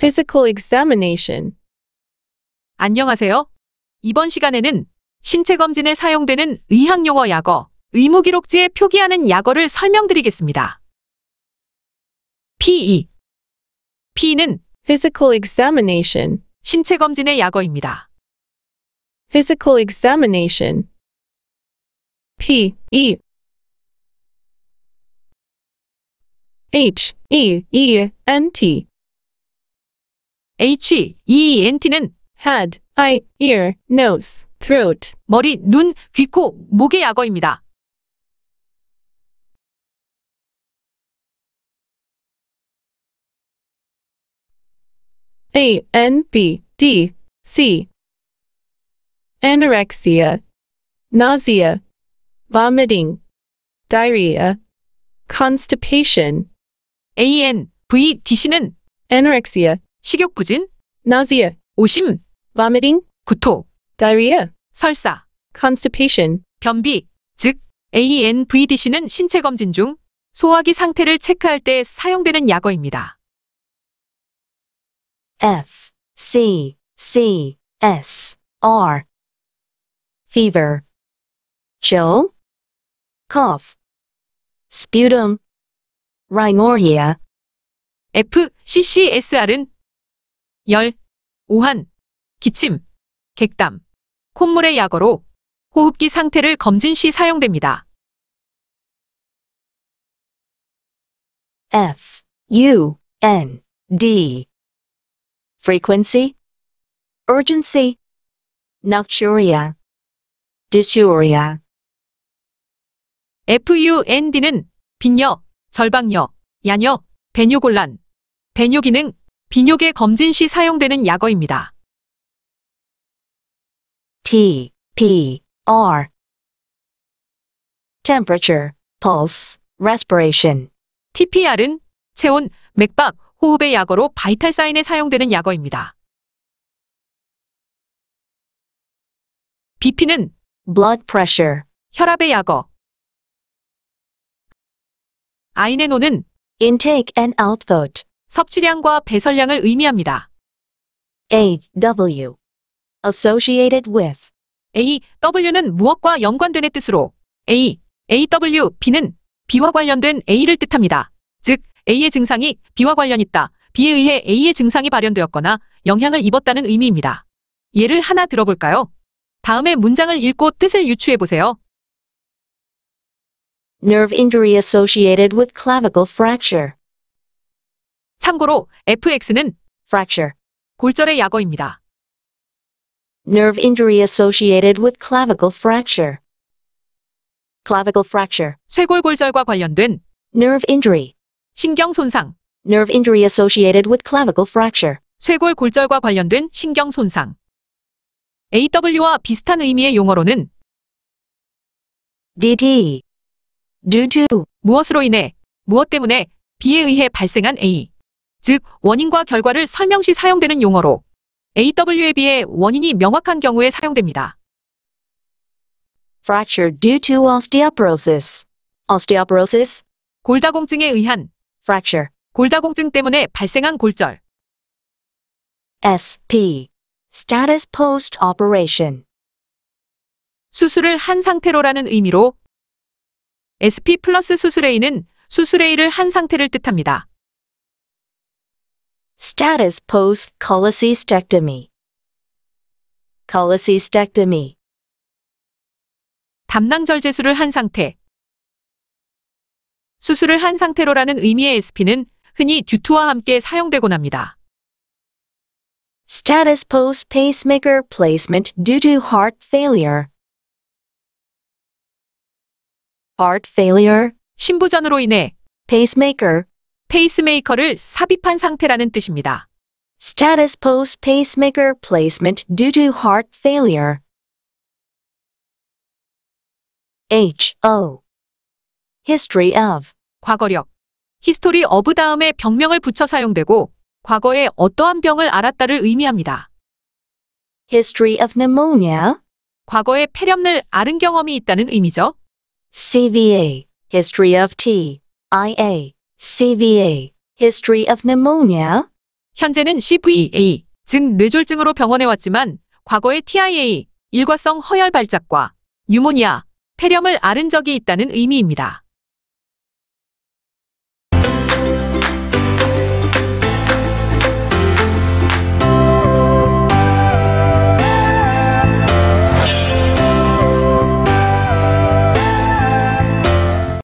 Physical examination. 안녕하세요. 이번 시간에는 신체 검진에 사용되는 의학 용어 약어, 의무 기록지에 표기하는 약어를 설명드리겠습니다. PE. P는 Physical examination. 신체 검진의 약어입니다. Physical examination. P E H E E N T. H-E-N-T는 Head, eye, ear, nose, throat. 머리, 눈, 귀, 코, 목의 약어입니다. A N B D C. Anorexia, nausea, vomiting, diarrhea, constipation, A-N, V, D-C는 anorexia, 식욕부진, nausea, 오심, vomiting, 구토, diarrhea, 설사, constipation. 변비, 즉 ANVDC는 신체 검진 중 소화기 상태를 체크할 때 사용되는 약어입니다. F C C S R fever chill cough sputum rhinorrhea FCCSR은 열, 오한, 기침, 객담, 콧물의 약어로 호흡기 상태를 검진 시 사용됩니다. F U N D frequency urgency nocturia dysuria FUND는 빈여, 절박여, 야녀, 배뇨곤란, 배뇨 기능, 비뇨의 검진 시 사용되는 약어입니다. T P R temperature pulse respiration TPR은 체온, 맥박, 호흡의 약어로 바이탈 사인에 사용되는 약어입니다. BP는 blood pressure 혈압의 약어. 아이네노는 intake and output 섭취량과 배설량을 의미합니다. AW associated with A, W는 무엇과 연관된의 뜻으로 A, AW, B는 B와 관련된 A를 뜻합니다. 즉, A의 증상이 B와 관련 있다. B에 의해 A의 증상이 발현되었거나 영향을 입었다는 의미입니다. 예를 하나 들어볼까요? 다음의 문장을 읽고 뜻을 유추해 보세요. nerve injury associated with clavicle fracture 참고로 FX는 fracture 골절의 약어입니다. nerve injury associated with clavicle fracture clavicle fracture 쇄골 골절과 관련된 nerve injury 신경 손상, nerve injury associated with clavicle fracture 쇄골 골절과 관련된 신경 손상. AW와 비슷한 의미의 용어로는 DT due to 무엇으로 인해, 무엇 때문에, B에 의해 발생한 A. 즉, 원인과 결과를 설명 시 사용되는 용어로 AW에 비해 원인이 명확한 경우에 사용됩니다. fracture due to osteoporosis osteoporosis 골다공증에 의한 fracture 골다공증 때문에 발생한 골절. SP status post operation 수술을 한 상태로라는 의미로 SP 플러스 수술 A는 수술 A를 한 상태를 뜻합니다. Status post cholecystectomy cholecystectomy 담낭절제술을 한 상태. 수술을 한 상태로라는 의미의 SP는 흔히 듀투와 함께 사용되곤 합니다. status post pacemaker placement due to heart failure heart failure 심부전으로 인해 pacemaker 페이스메이커를 삽입한 상태라는 뜻입니다. status post pacemaker placement due to heart failure H O history of 과거력. 히스토리 어브 다음에 병명을 붙여 사용되고 과거에 어떠한 병을 알았다를 의미합니다. history of pneumonia 과거에 폐렴을 앓은 경험이 있다는 의미죠. CVA history of T I A CVA history of pneumonia 현재는 CVA, 즉 뇌졸중으로 병원에 왔지만 과거에 TIA, 일과성 허혈 발작과 유모니아, 폐렴을 앓은 적이 있다는 의미입니다.